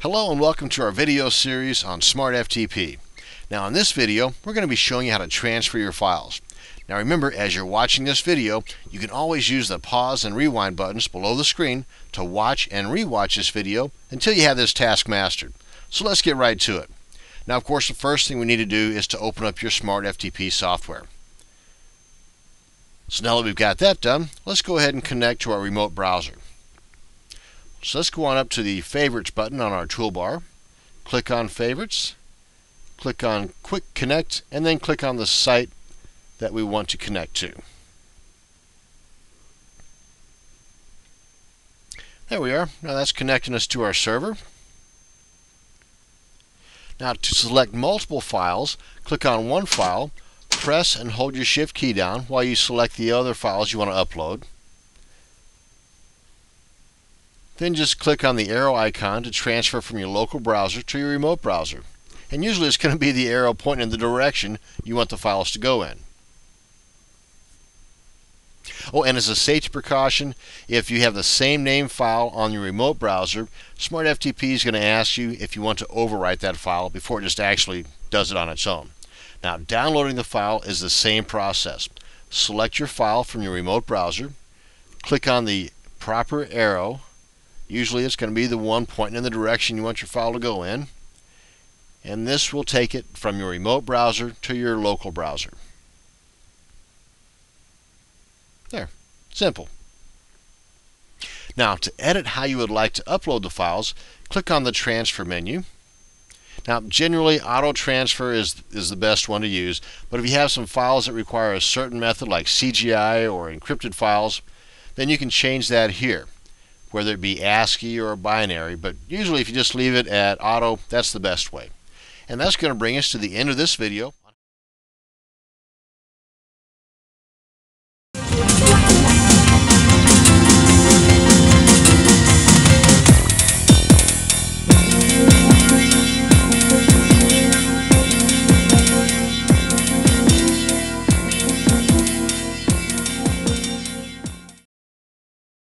Hello and welcome to our video series on Smart FTP. Now in this video, we're going to be showing you how to transfer your files. Now remember, as you're watching this video, you can always use the pause and rewind buttons below the screen to watch and rewatch this video until you have this task mastered. So let's get right to it. Now of course the first thing we need to do is to open up your Smart FTP software. So now that we've got that done, let's go ahead and connect to our remote browser. So let's go on up to the Favorites button on our toolbar. Click on Favorites, click on Quick Connect, and then click on the site that we want to connect to. There we are. Now that's connecting us to our server. Now to select multiple files, click on one file, press and hold your shift key down while you select the other files you want to upload. Then just click on the arrow icon to transfer from your local browser to your remote browser. And usually it's going to be the arrow pointing in the direction you want the files to go in. Oh, and as a safety precaution, if you have the same name file on your remote browser, SmartFTP is going to ask you if you want to overwrite that file before it just actually does it on its own. Now, downloading the file is the same process. Select your file from your remote browser, click on the proper arrow Usually it's going to be the one pointing in the direction you want your file to go in. And this will take it from your remote browser to your local browser. There. Simple. Now, to edit how you would like to upload the files, click on the Transfer menu. Now, generally, auto transfer is, is the best one to use, but if you have some files that require a certain method, like CGI or encrypted files, then you can change that here whether it be ASCII or binary. But usually if you just leave it at auto, that's the best way. And that's going to bring us to the end of this video.